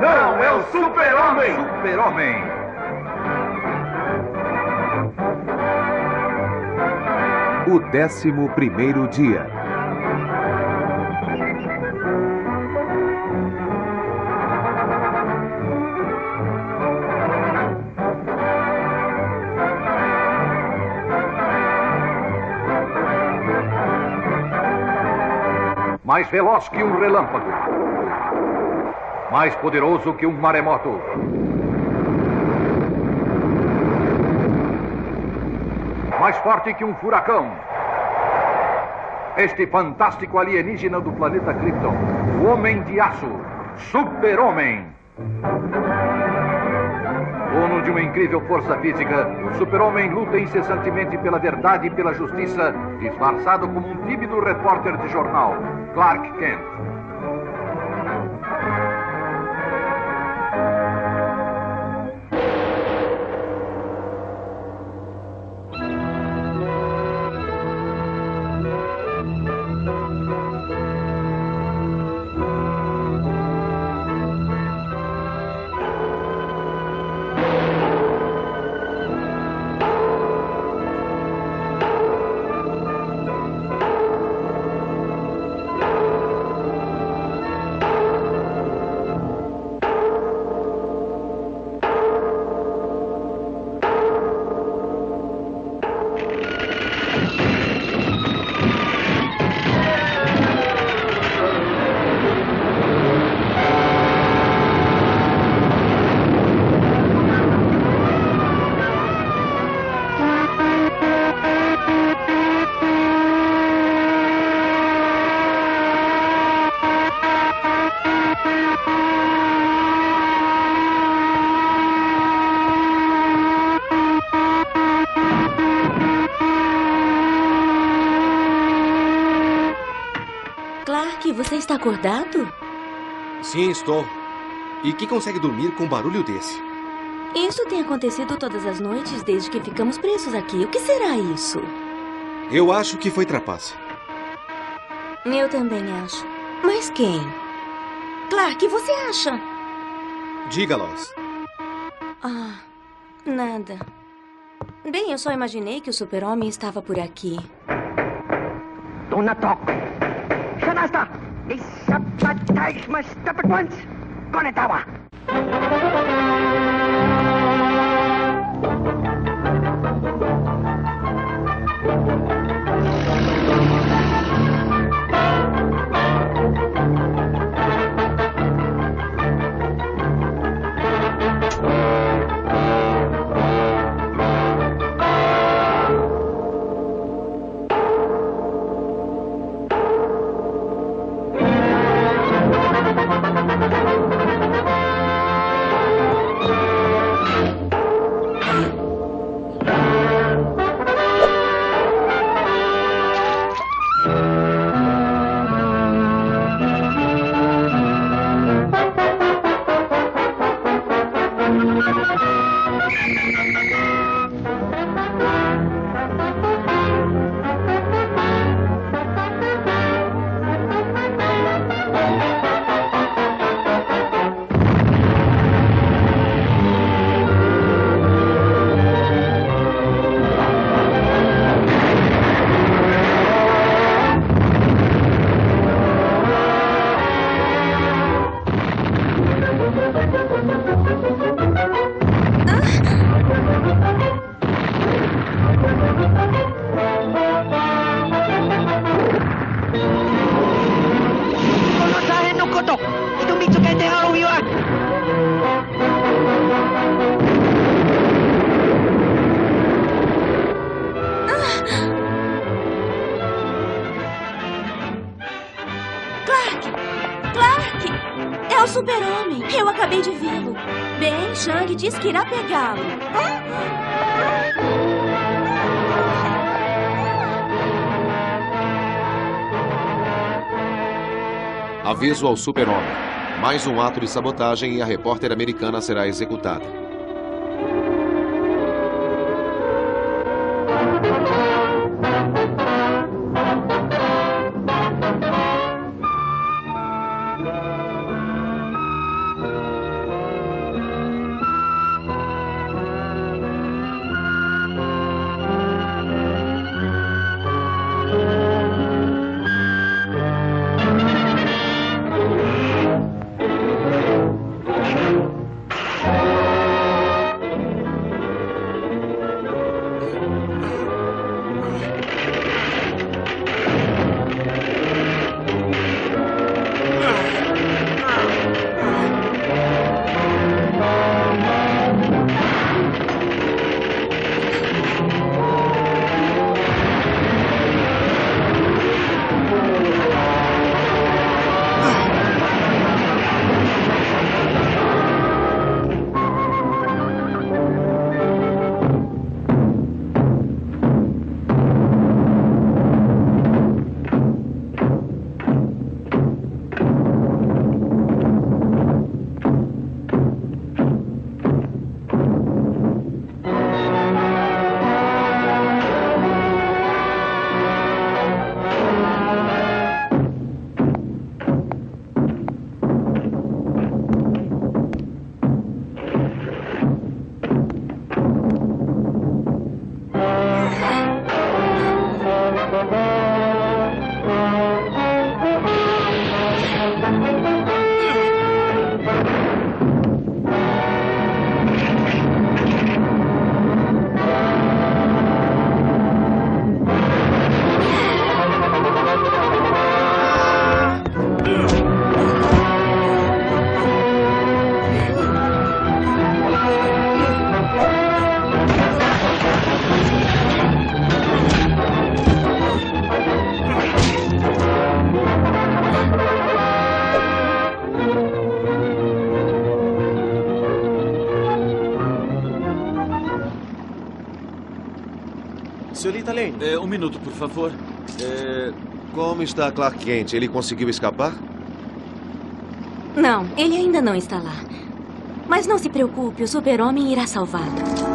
Não, é o Super-Homem! Super-Homem! O décimo primeiro dia. Mais veloz que um relâmpago. Mais poderoso que um maremoto. Mais forte que um furacão. Este fantástico alienígena do planeta Krypton. O Homem de Aço. Super-Homem. Dono de uma incrível força física, o super-homem luta incessantemente pela verdade e pela justiça, disfarçado como um tímido repórter de jornal, Clark Kent. Você está acordado? Sim, estou. E quem consegue dormir com um barulho desse? Isso tem acontecido todas as noites desde que ficamos presos aqui. O que será isso? Eu acho que foi trapaça. Eu também acho. Mas quem? Clark, você acha? Diga, Lois. Ah, nada. Bem, eu só imaginei que o super-homem estava por aqui. Donatok! This sabotage must stop at once. Gonna tower. Super-homem. Eu acabei de vê-lo. Bem, Shang disse que irá pegá-lo. Aviso ao super-homem. Mais um ato de sabotagem e a repórter americana será executada. Senhorita Lane. É, um minuto, por favor. É, Como está Clark Kent? Ele conseguiu escapar? Não, ele ainda não está lá. Mas não se preocupe, o super-homem irá salvá-lo.